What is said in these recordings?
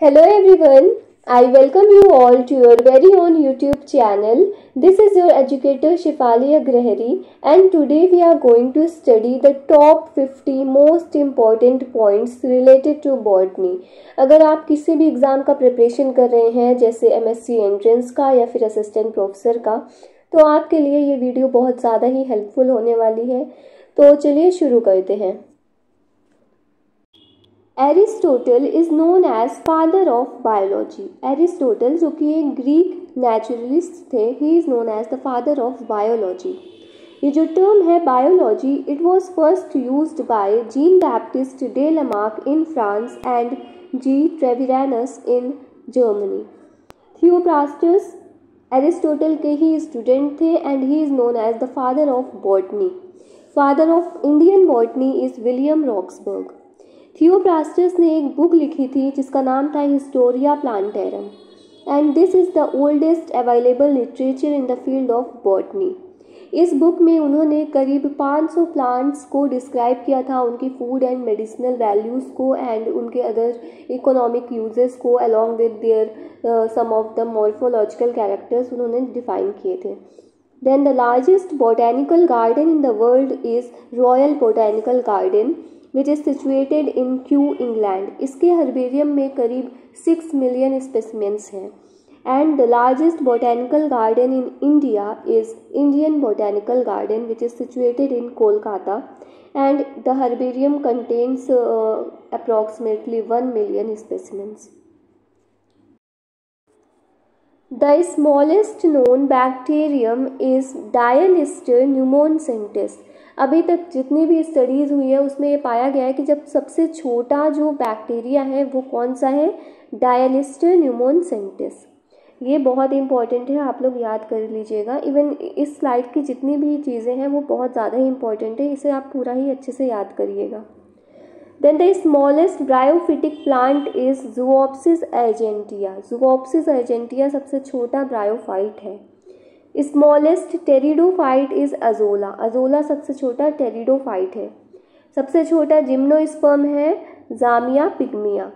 Hello everyone I welcome you all to your very own YouTube channel this is your educator Shifali Agrahari and today we are going to study the top fifty most important points related to botany अगर आप किसी भी exam का preparation कर रहे हैं, जैसे MSc entrance का या फिर असिस्टेंट प्रोफेसर का तो आपके लिए ये वीडियो बहुत ज़्यादा ही हेल्पफुल होने वाली है। तो चलिए शुरू करते हैं। Aristotle is known as father of biology Aristotle जो कि एक ग्रीक नेचुरलिस्ट थे he is known as the father of biology ये जो टर्म है biology it was first use by Jean Baptiste de Lamarck in France and G Treviranus in Germany Theophrastus Aristotle के ही student थे and he is known as the father of botany father of Indian botany is William Roxburgh Theophrastus ने एक book लिखी थी जिसका नाम था Historia Plantarum and this is the oldest available literature in the field of botany इस book में उन्होंने करीब 500 प्लांट्स को डिस्क्राइब किया था, उनकी फ़ूड एंड मेडिसिनल वैल्यूज़ को एंड उनके अदर इकोनॉमिक यूजेस को along with their some of the morphological characters उन्होंने डिफाइन किए थे। Then the largest botanical garden in the world is Royal Botanical Garden which is situated in Kew England इसके herbarium में करीब six million specimens हैं. And the largest botanical garden in India is Indian Botanical Garden which is situated in Kolkata and the herbarium contains approximately one million specimens The smallest known bacterium is Dialister pneumoncentis. अभी तक जितनी भी studies हुई है, उसमें ये पाया गया है कि जब सबसे छोटा जो बैक्टीरिया है, वो कौन सा है? डायलिस्टर न्यूमोनसेंटिस ये बहुत इंपॉर्टेंट है, आप लोग याद कर लीजिएगा। इवन इस स्लाइड की जितनी भी चीज़ें हैं, वो बहुत ज़्यादा ही इंपॉर्टेंट है। इसे आप पूरा ही अच्छे से याद करिएगा। Then the smallest bryophytic plant is Zoopsis argentea Zoopsis argentea सबसे छोटा ब्रायोफाइट है। Smallest pteridophyte is Azolla. Azolla सबसे छोटा टेरिडोफाइट है। सबसे छोटा जिम्नोस्पर्म है, Zamia pygmaea.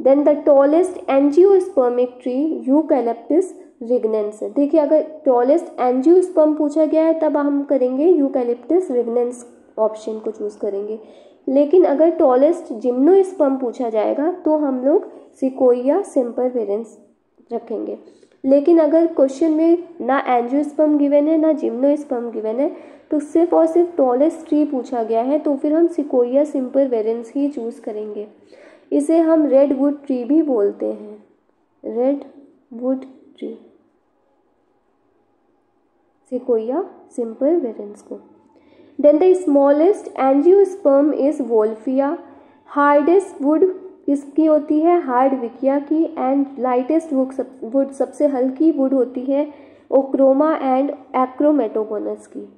Then the tallest angio angiospermic tree Eucalyptus regnans देखिए, अगर टॉलेस्ट एंजियोस्पर्म पूछा गया है, तब हम करेंगे यूकैलिप्टिस रिग्नेंस ऑप्शन को चूज़ करेंगे। लेकिन अगर टॉलेस्ट जिम्नोस्पर्म पूछा जाएगा तो हम लोग सिकोइया सिंपर वेरेंस रखेंगे। लेकिन अगर क्वेश्चन में ना एंजियोस्पर्म गिवन है, ना जिम्नोस्पर्म गिवन है तो सिर्फ़ और सिर्फ़ टॉलेस्ट ट्री पूछा गया है तो फिर हम सिकोइया सिंपल वेरेंस ही चूज़ करेंगे। इसे हम रेड वुड ट्री भी बोलते हैं। Red wood tree Sequoia sempervirens को then the smallest angiosperm is Wolffia hardest wood किसकी होती है, हार्ड विकिया की एंड लाइटेस्ट वुड सब वुड सबसे हल्की वुड होती है ओक्रोमा एंड एक्रोमेटोगोनस की।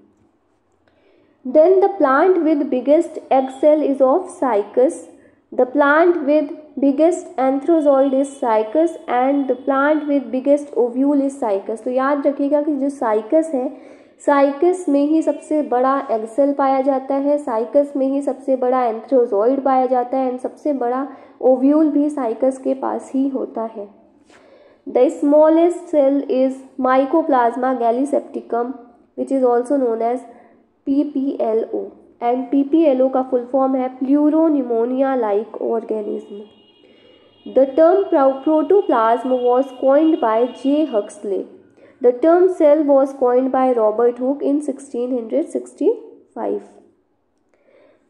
Then the plant with biggest egg cell is of Cycas the plant with biggest antherozoid is Cycas and the plant with biggest ovule is Cycas तो याद रखिएगा कि जो साइकस है साइकस में ही सबसे बड़ा एक्सेल पाया जाता है, साइकस में ही सबसे बड़ा एंथ्रोजॉइड पाया जाता है एंड सबसे बड़ा ओव्यूल भी साइकस के पास ही होता है। The smallest cell is Mycoplasma gallisepticum which is also known as P P L O and P P L O का फुल फॉर्म है pleuropneumonia like organism the term protoplasm was coined by J Huxley The term cell was coined by Robert Hooke in 1665.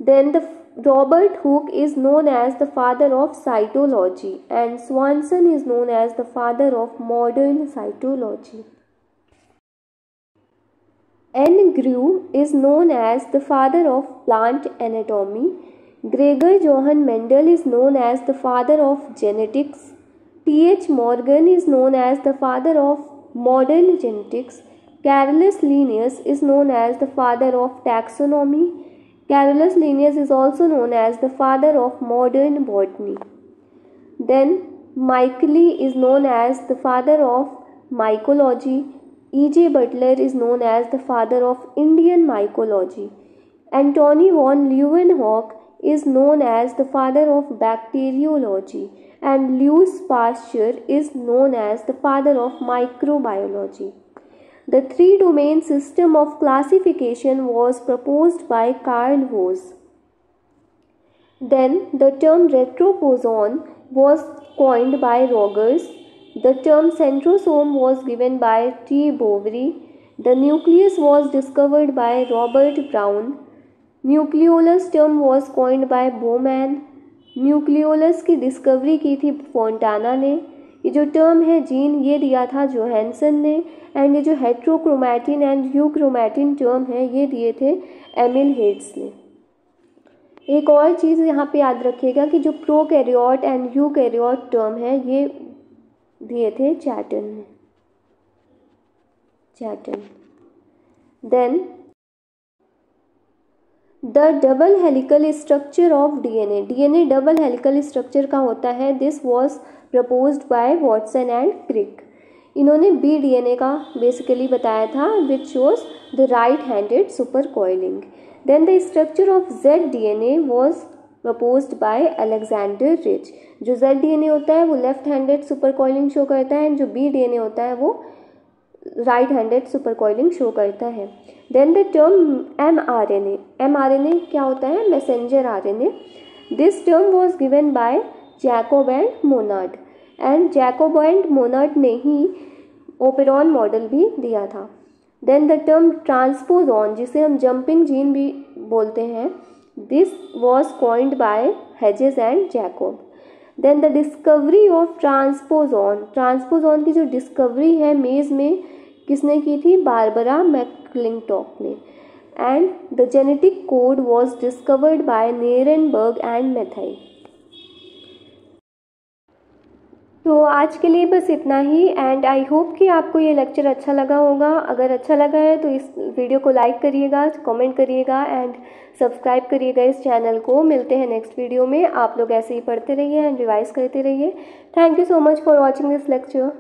Then the Robert Hooke is known as the father of cytology and Swanson is known as the father of modern cytology. N. Grew is known as the father of plant anatomy. Gregor Johann Mendel is known as the father of genetics. T. H. Morgan is known as the father of modern genetics. Carolus Linnaeus is known as the father of taxonomy. Carolus Linnaeus is also known as the father of modern botany. Then Michaeli is known as the father of mycology. E.J. Butler is known as the father of Indian mycology. Anthony von Leeuwenhoek is known as the father of bacteriology and Louis Pasteur is known as the father of microbiology. The three domain system of classification was proposed by Karl Voss. Then the term retroposon was coined by Rogers. The term centrosome was given by T. Bowery. The nucleus was discovered by Robert Brown. Nucleolus term was coined by Bowman. Nucleolus की discovery की थी Fontana ने। ये जो term है gene ये दिया था जोहेंसन ने। एंड ये जो हेट्रोक्रोमैटिन एंड यूक्रोमैटिन टर्म है, ये दिए थे एमिल हेड्स ने। एक और चीज़ यहाँ पे याद रखिएगा कि जो prokaryote and eukaryote term है, ये दिए थे चैटन ने। Chatton then the double helical structure of DNA. DNA double helical structure का होता है। This was propose by Watson and Crick इन्होंने बी डीएनए का बेसिकली बताया था which shows the right handed super coiling then the structure of Z DNA was propose by Alexander Rich जो Z DNA होता है, वो left handed super coiling show करता है एंड जो बी डीएनए होता है, वो right handed super coiling show करता है। Then the term M R N M R N A क्या होता है? Messenger R N A this term was given by Jacob and Monod and Jacob and Monod ने ही operon model भी दिया था। देन द टर्म ट्रांसपोजॉन जिसे हम जंपिंग जीन भी बोलते हैं this was coined by Hayes and Jacob then the discovery of transposon transposon की जो डिस्कवरी है मेज में किसने की थी? बारबरा मैकलिंगटॉक ने। And the genetic code was discovered by Nirenberg and Matthaei तो आज के लिए बस इतना ही एंड आई होप कि आपको ये लेक्चर अच्छा लगा होगा। अगर अच्छा लगा है तो इस वीडियो को लाइक करिएगा कमेंट करिएगा एंड सब्सक्राइब करिएगा इस चैनल को। मिलते हैं नेक्स्ट वीडियो में। आप लोग ऐसे ही पढ़ते रहिए एंड रिवाइज करते रहिए। Thank you so much for watching this lecture